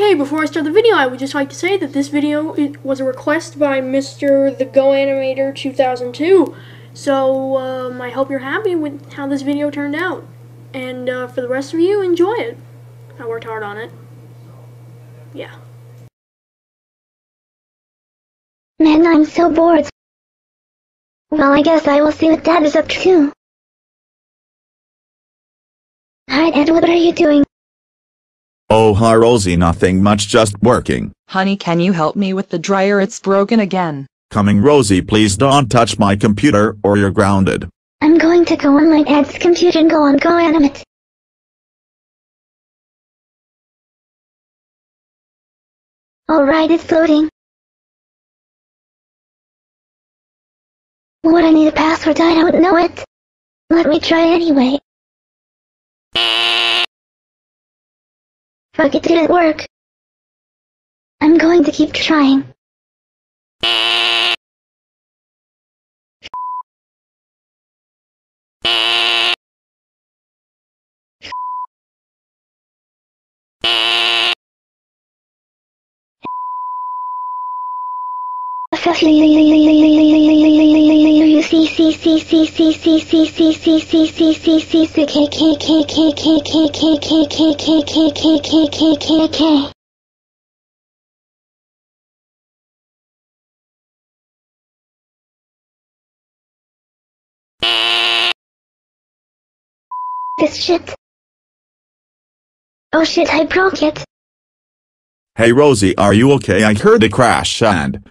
Okay, before I start the video, I would just like to say that this video was a request by Mr. The Go Animator 2002. So um, I hope you're happy with how this video turned out. And uh, for the rest of you, enjoy it. I worked hard on it. Yeah. Man, I'm so bored. Well, I guess I will see what Dad is up to. Hi, Dad, what are you doing? Oh hi Rosie nothing much just working. Honey can you help me with the dryer it's broken again. Coming Rosie please don't touch my computer or you're grounded. I'm going to go on my dad's computer and go on Go Animate. Alright, it's loading. What I need a password, I don't know it. Let me try anyway. Fuck it didn't work. I'm going to keep trying. This shit. Oh shit, I broke it. Hey Rosie are you okay I heard a crash and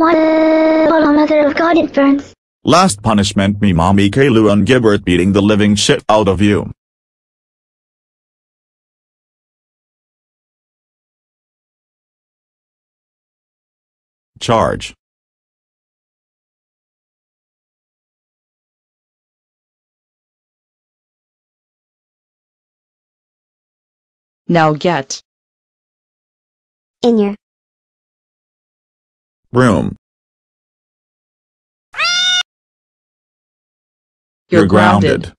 Uh, what? Oh, mother of God, it burns. Last punishment me mommy Caillou and Gilbert beating the living shit out of you. Charge. Now get. In your room. You're, You're grounded.